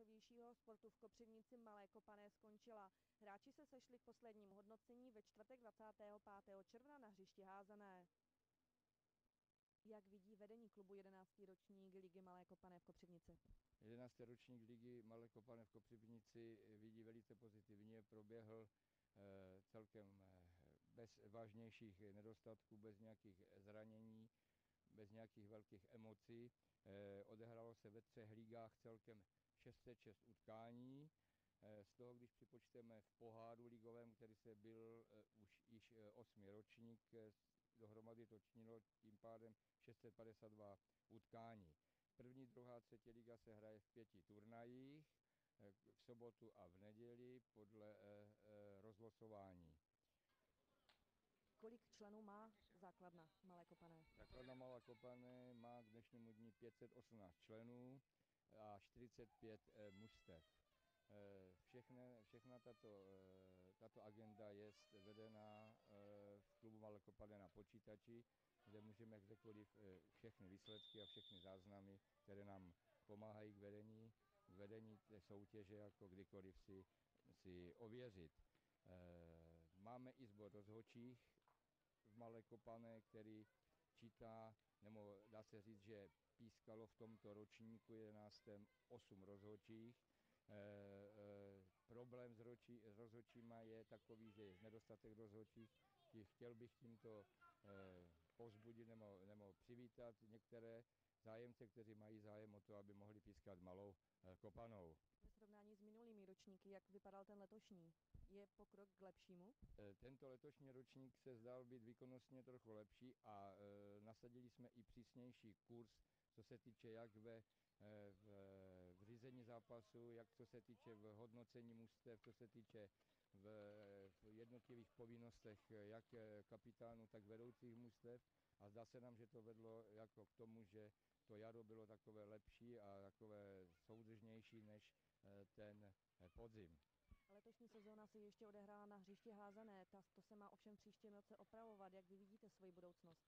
nejmasovějšího sportu v Kopřivnici Malé Kopané skončila. Hráči se sešli k poslednímu hodnocení ve čtvrtek 25. června na hřišti házené. Jak vidí vedení klubu 11. ročník Ligy Malé Kopané v Kopřivnici? 11. ročník Ligy Malé Kopané v Kopřivnici vidí velice pozitivně. Proběhl eh, celkem eh, bez vážnějších nedostatků, bez nějakých zranění, bez nějakých velkých emocí. Eh, odehrálo se ve třech ligách celkem 606 utkání. Z toho, když připočteme v poháru ligovém, který se byl už již osmi ročník, dohromady to činilo tím pádem 652 utkání. První, druhá, třetí liga se hraje v pěti turnajích, eh, v sobotu a v neděli podle eh, eh, rozlosování. Kolik členů má základna Malé Kopané? Základna Malé Kopané má k dnešnímu dní 518 členů a 45 mužstev. Všechny, všechna tato, tato agenda je vedena v klubu Malé Kopané na počítači, kde můžeme kdekoliv všechny výsledky a všechny záznamy které nám pomáhají k vedení, k vedení té soutěže, jako kdykoliv si, si ověřit. Eh, máme i zbor rozhočích v Malé který čítá, nebo dá se říct, že pískalo v tomto ročníku 11. 8 rozhočích. E, e, problém s, ročí, s rozhočíma je takový, že je nedostatek rozhočích. Chtěl bych tímto e, pozbudit nebo, nebo přivítat některé zájemce, kteří mají zájem o to, aby mohli pískat malou eh, kopanou. Srovnání s minulými ročníky, jak vypadal ten letošní? Je pokrok k lepšímu? Eh, tento letošní ročník se zdál být výkonnostně trochu lepší a e, nasadili jsme i přísnější kurz, co se týče jak ve v, v řízení zápasu, jak co se týče v hodnocení mužstev, co se týče v, v jednotlivých povinnostech jak kapitánu, tak vedoucích mužstev. A zdá se nám, že to vedlo jako k tomu, že to jaro bylo takové lepší a takové soudržnější než ten eh, podzim. Letošní sezóna se ještě odehrála na hřišti házané, Ta, to se má ovšem příštím roce opravovat. Jak vy vidíte svoji budoucnost?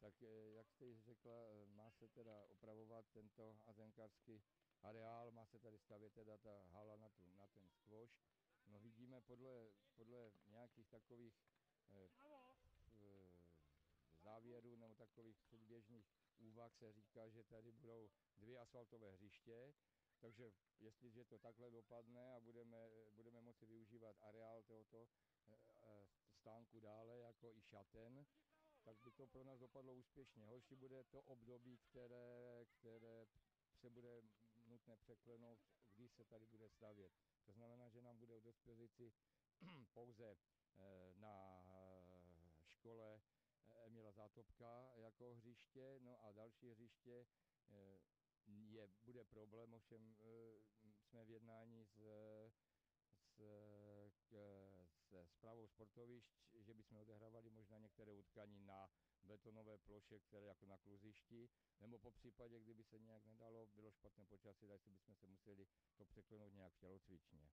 Tak eh, jak jste již řekla, má se teda opravovat tento azenkářský areál, má se tady stavět teda ta hala na, tu, na ten skvoš. No vidíme podle, podle nějakých takových eh, závěrů nebo takových předběžných úvah se říká, že tady budou dvě asfaltové hřiště, takže jestliže to takhle dopadne a budeme, budeme moci využívat areál tohoto eh, eh, stánku dále jako i šaten, tak by to pro nás dopadlo úspěšně. Horší bude to období, které, které se bude nutné překlenout, když se tady bude stavět. To znamená, že nám bude k dispozici pouze eh, na škole Emila Zátopka jako hřiště, no a další hřiště je, bude problém, ovšem eh, jsme v jednání s, s, s zprávou sportovišť, že bychom odehrávali možná některé utkání na betonové ploše, které jako na kluzišti, nebo po případě, kdyby se nějak nedalo, bylo špatné počasí, tak bychom se museli to překlenout nějak v tělocvičně.